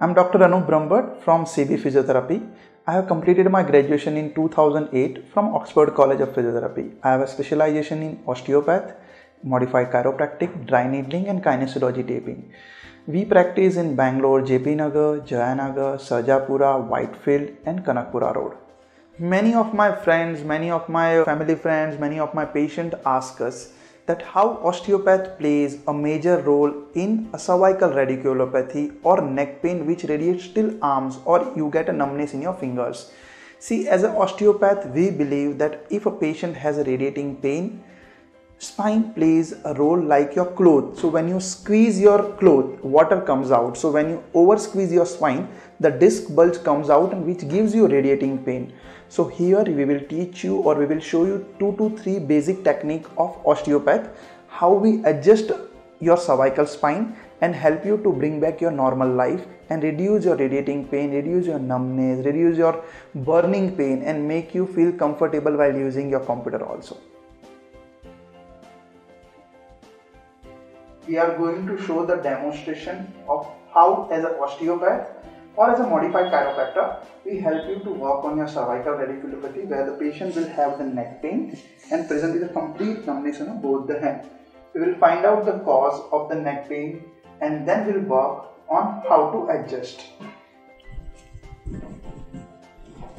I'm Dr. Anup Brahmbhatt from CB Physiotherapy. I have completed my graduation in 2008 from Oxford College of Physiotherapy. I have a specialization in osteopath, modified chiropractic, dry needling and kinesiology taping. We practice in Bangalore, JP Nagar, Jayanagar, Sarjapura, Whitefield and Kanakpura Road. Many of my friends, many of my family friends, many of my patients ask us that how osteopath plays a major role in a cervical radiculopathy or neck pain which radiates till arms or you get a numbness in your fingers. See, as an osteopath, we believe that if a patient has a radiating pain, spine plays a role like your cloth. So when you squeeze your cloth, water comes out. So when you over squeeze your spine, the disc bulge comes out and which gives you radiating pain. So here we will teach you or we will show you two to three basic technique of osteopath, how we adjust your cervical spine and help you to bring back your normal life and reduce your radiating pain, reduce your numbness, reduce your burning pain and make you feel comfortable while using your computer also. We are going to show the demonstration of how as an osteopath or as a modified chiropractor, we help you to work on your cervical radiculopathy where the patient will have the neck pain and present with a complete numbness on both the hands. We will find out the cause of the neck pain and then we'll work on how to adjust.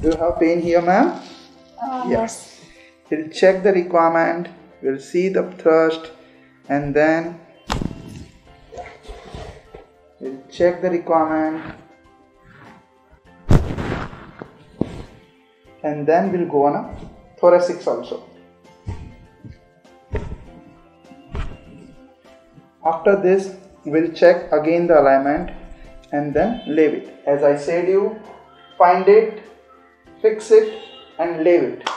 Do you have pain here, ma'am? Uh, yes. We'll check the requirement, we'll see the thrust, and then we'll check the requirement and then we'll go on a thoracics also. After this, we'll check again the alignment and then leave it. As I said you, find it, fix it and leave it.